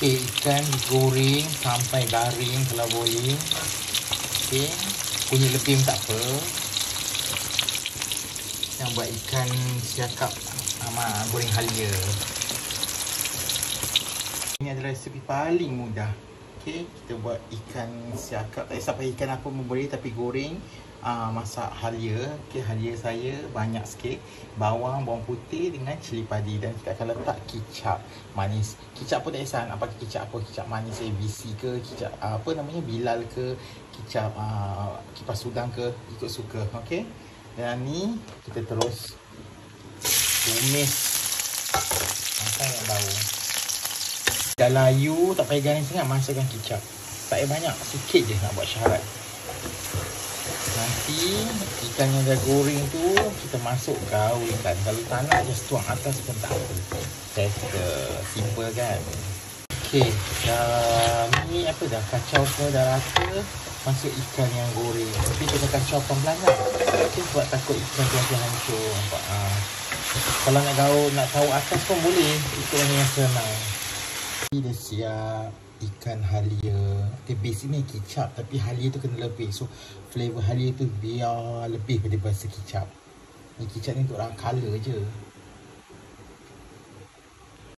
Okey, ikan digoreng sampai garing kalau boleh. Okey, punya lebih pun tak apa. Yang buat ikan siakap sama goreng halia. Ini adalah resipi paling mudah. Okey, kita buat ikan siakap. Tak kisah ikan apa pun boleh tapi goreng uh, masak halia. Okey, halia saya banyak sikit. Bawang, bawang putih dengan cili padi dan kita akan letak kicap manis. Kicap pun tak kisah nak pakai kicap apa, kicap manis ABC ke, kicap uh, apa namanya Bilal ke, kicap uh, kipas udang ke, ikut suka. Okey. Dan ni kita terus tumis sampai yang bau. Dah layu, tak payah garing sangat masukkan kicap. Tak payah banyak, sikit je nak buat syarat. Nanti ikan yang dah goreng tu kita masuk gaul ikan. Kalau tak nak just tuang atas pun tak apa. Saya simple kan. Okey, dah ni apa dah kacau semua dah rata. Masuk ikan yang goreng. Tapi kita kacau pelan-pelan lah. Okay, sebab takut ikan tu nanti hancur. Nampak? Ha. Kalau nak tahu nak tahu atas pun boleh. Itu yang senang. Ini dah siap ikan halia. Okay, base ni kicap tapi halia tu kena lebih. So flavor halia tu biar lebih daripada bahasa kicap. Ni kicap ni untuk orang color je.